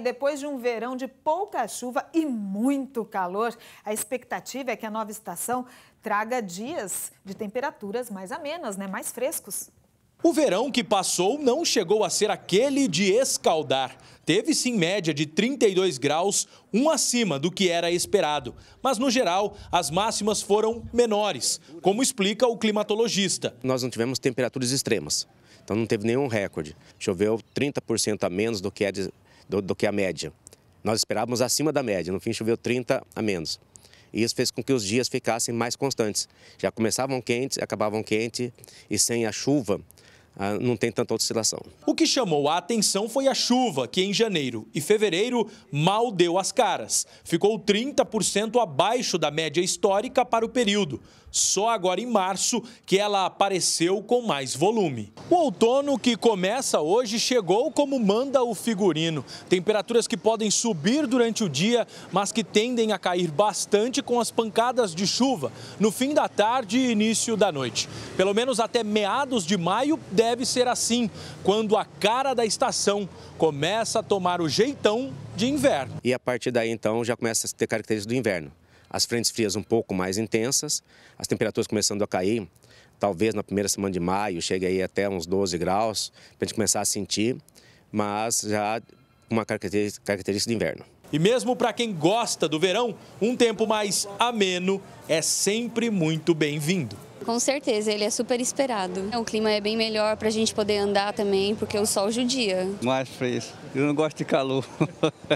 Depois de um verão de pouca chuva e muito calor, a expectativa é que a nova estação traga dias de temperaturas mais amenas, né? mais frescos. O verão que passou não chegou a ser aquele de escaldar. Teve sim média de 32 graus, um acima do que era esperado. Mas no geral, as máximas foram menores, como explica o climatologista. Nós não tivemos temperaturas extremas, então não teve nenhum recorde. Choveu 30% a menos do que, é de, do, do que a média. Nós esperávamos acima da média, no fim choveu 30 a menos. E isso fez com que os dias ficassem mais constantes. Já começavam quentes, acabavam quente e sem a chuva, não tem tanta oscilação. O que chamou a atenção foi a chuva, que em janeiro e fevereiro mal deu as caras. Ficou 30% abaixo da média histórica para o período. Só agora em março que ela apareceu com mais volume. O outono que começa hoje chegou como manda o figurino. Temperaturas que podem subir durante o dia, mas que tendem a cair bastante com as pancadas de chuva no fim da tarde e início da noite. Pelo menos até meados de maio deve ser assim, quando a cara da estação começa a tomar o jeitão de inverno. E a partir daí, então, já começa a ter características do inverno. As frentes frias um pouco mais intensas, as temperaturas começando a cair, talvez na primeira semana de maio chegue aí até uns 12 graus, para a gente começar a sentir, mas já uma característica de inverno. E mesmo para quem gosta do verão, um tempo mais ameno é sempre muito bem-vindo. Com certeza, ele é super esperado. O clima é bem melhor para a gente poder andar também, porque o sol judia. Mais fresco. Eu não gosto de calor.